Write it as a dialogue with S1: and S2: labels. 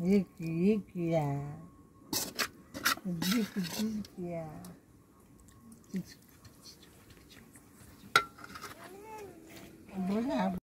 S1: Yicky, yicky, yeah. Yicky, yicky, yeah. It's